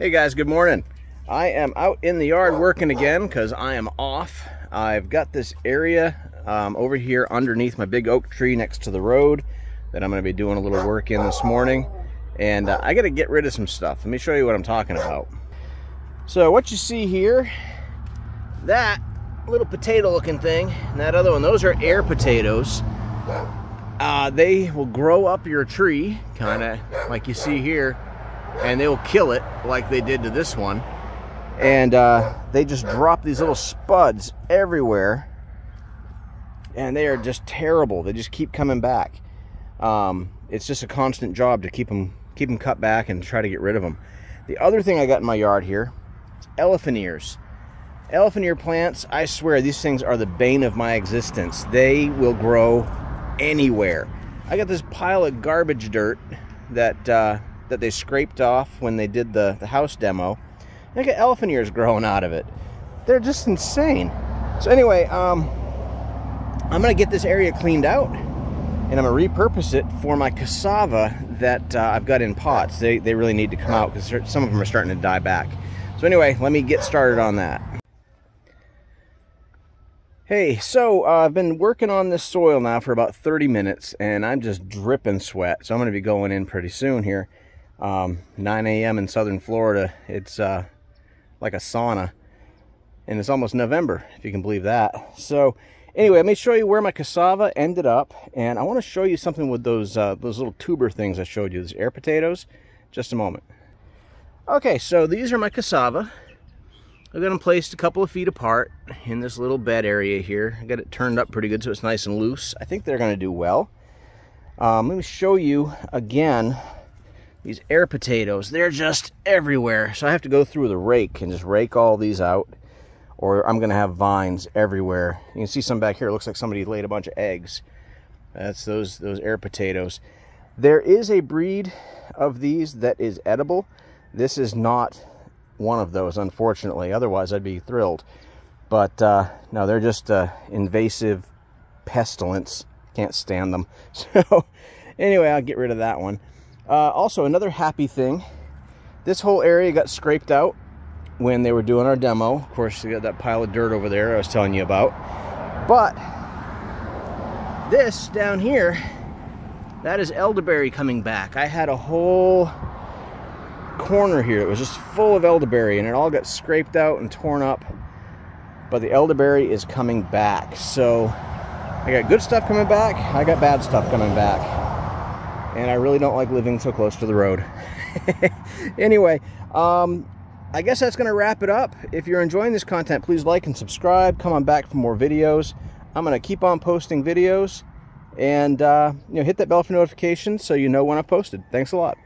Hey guys, good morning. I am out in the yard working again because I am off. I've got this area um, over here underneath my big oak tree next to the road that I'm going to be doing a little work in this morning. And uh, I got to get rid of some stuff. Let me show you what I'm talking about. So what you see here, that little potato looking thing, and that other one, those are air potatoes. Uh, they will grow up your tree, kind of like you see here, and they'll kill it like they did to this one. And uh, they just drop these little spuds everywhere, and they are just terrible. They just keep coming back. Um, it's just a constant job to keep them keep them cut back and try to get rid of them. The other thing I got in my yard here is elephant ears. Elephant ear plants, I swear, these things are the bane of my existence. They will grow anywhere. I got this pile of garbage dirt that uh, that they scraped off when they did the, the house demo. I got elephant ears growing out of it. They're just insane. So anyway, um, I'm gonna get this area cleaned out and I'm gonna repurpose it for my cassava that uh, I've got in pots. They, they really need to come out because some of them are starting to die back. So anyway, let me get started on that. Hey, so uh, I've been working on this soil now for about 30 minutes and I'm just dripping sweat. So I'm gonna be going in pretty soon here. Um, 9 a.m. in southern Florida. It's uh, like a sauna. And it's almost November, if you can believe that. So anyway, let me show you where my cassava ended up. And I want to show you something with those, uh, those little tuber things I showed you, those air potatoes. Just a moment. Okay, so these are my cassava. I've got them placed a couple of feet apart in this little bed area here. I got it turned up pretty good so it's nice and loose. I think they're going to do well. Um, let me show you again these air potatoes. They're just everywhere. So I have to go through the rake and just rake all these out or I'm going to have vines everywhere. You can see some back here. It looks like somebody laid a bunch of eggs. That's those, those air potatoes. There is a breed of these that is edible. This is not one of those, unfortunately. Otherwise, I'd be thrilled. But uh, no, they're just uh, invasive pestilence. Can't stand them. So anyway, I'll get rid of that one. Uh, also, another happy thing. This whole area got scraped out when they were doing our demo. Of course, you got that pile of dirt over there I was telling you about. But this down here, that is elderberry coming back. I had a whole corner here that was just full of elderberry and it all got scraped out and torn up. But the elderberry is coming back. So I got good stuff coming back. I got bad stuff coming back. And I really don't like living so close to the road. anyway, um, I guess that's going to wrap it up. If you're enjoying this content, please like and subscribe. Come on back for more videos. I'm going to keep on posting videos and uh, you know hit that bell for notifications so you know when I've posted. Thanks a lot.